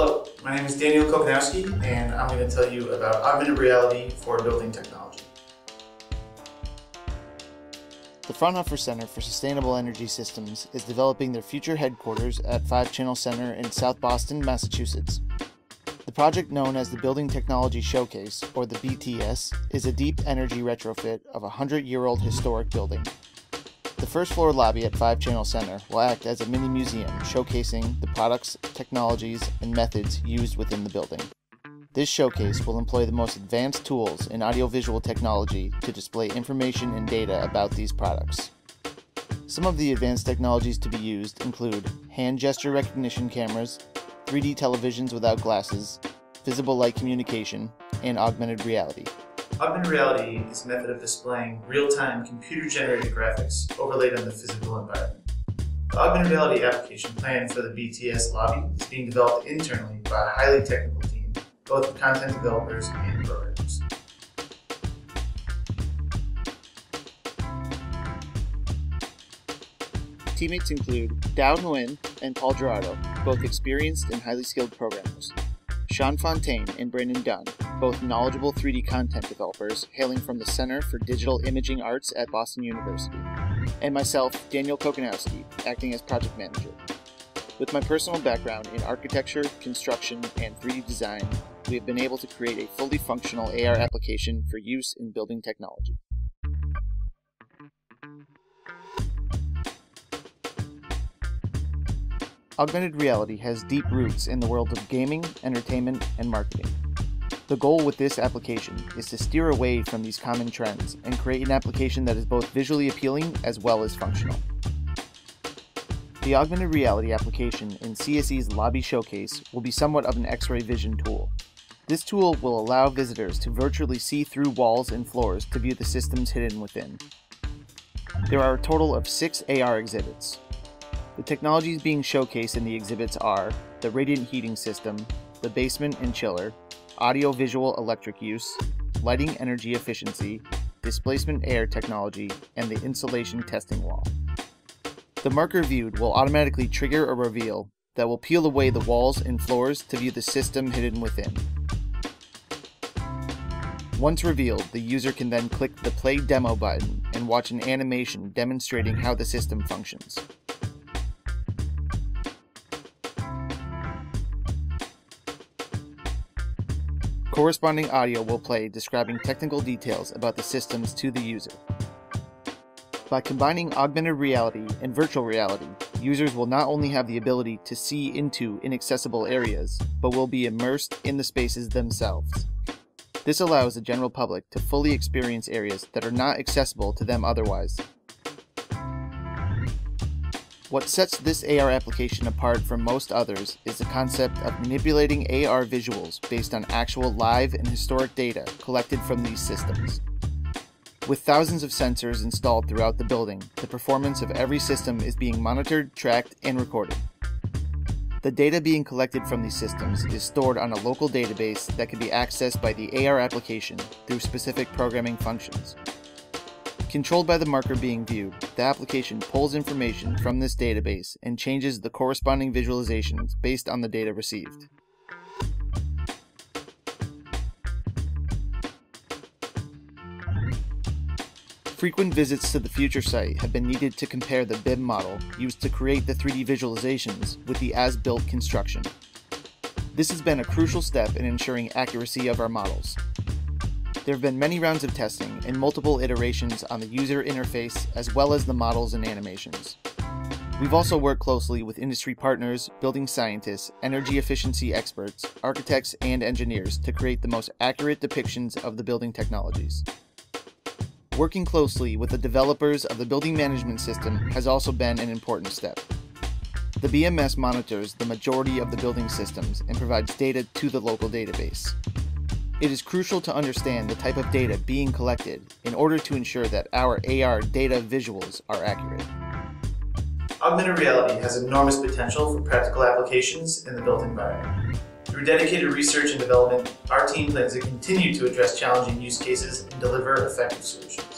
Hello, my name is Daniel Kokanowski, and I'm going to tell you about augmented reality for building technology. The Fraunhofer Center for Sustainable Energy Systems is developing their future headquarters at Five Channel Center in South Boston, Massachusetts. The project known as the Building Technology Showcase, or the BTS, is a deep energy retrofit of a 100 year old historic building. The first floor lobby at Five Channel Center will act as a mini museum showcasing the products, technologies, and methods used within the building. This showcase will employ the most advanced tools in audiovisual technology to display information and data about these products. Some of the advanced technologies to be used include hand gesture recognition cameras, 3D televisions without glasses, visible light communication, and augmented reality. Augmented reality is a method of displaying real-time computer-generated graphics overlaid on the physical environment. The augmented reality application plan for the BTS lobby is being developed internally by a highly technical team, both content developers and programmers. Teammates include Dao Nguyen and Paul Gerardo, both experienced and highly skilled programmers. Sean Fontaine and Brandon Dunn, both knowledgeable 3D content developers hailing from the Center for Digital Imaging Arts at Boston University, and myself, Daniel Kokanowski, acting as project manager. With my personal background in architecture, construction, and 3D design, we have been able to create a fully functional AR application for use in building technology. Augmented reality has deep roots in the world of gaming, entertainment, and marketing. The goal with this application is to steer away from these common trends and create an application that is both visually appealing as well as functional. The augmented reality application in CSE's Lobby Showcase will be somewhat of an X-ray vision tool. This tool will allow visitors to virtually see through walls and floors to view the systems hidden within. There are a total of six AR exhibits, the technologies being showcased in the exhibits are the radiant heating system, the basement and chiller, audio-visual electric use, lighting energy efficiency, displacement air technology, and the insulation testing wall. The marker viewed will automatically trigger a reveal that will peel away the walls and floors to view the system hidden within. Once revealed, the user can then click the Play Demo button and watch an animation demonstrating how the system functions. Corresponding audio will play describing technical details about the systems to the user. By combining augmented reality and virtual reality, users will not only have the ability to see into inaccessible areas, but will be immersed in the spaces themselves. This allows the general public to fully experience areas that are not accessible to them otherwise. What sets this AR application apart from most others is the concept of manipulating AR visuals based on actual live and historic data collected from these systems. With thousands of sensors installed throughout the building, the performance of every system is being monitored, tracked, and recorded. The data being collected from these systems is stored on a local database that can be accessed by the AR application through specific programming functions. Controlled by the marker being viewed, the application pulls information from this database and changes the corresponding visualizations based on the data received. Frequent visits to the future site have been needed to compare the BIM model used to create the 3D visualizations with the as-built construction. This has been a crucial step in ensuring accuracy of our models, there have been many rounds of testing and multiple iterations on the user interface as well as the models and animations. We've also worked closely with industry partners, building scientists, energy efficiency experts, architects, and engineers to create the most accurate depictions of the building technologies. Working closely with the developers of the building management system has also been an important step. The BMS monitors the majority of the building systems and provides data to the local database. It is crucial to understand the type of data being collected in order to ensure that our AR data visuals are accurate. Augmented reality has enormous potential for practical applications in the built environment. Through dedicated research and development, our team plans to continue to address challenging use cases and deliver effective solutions.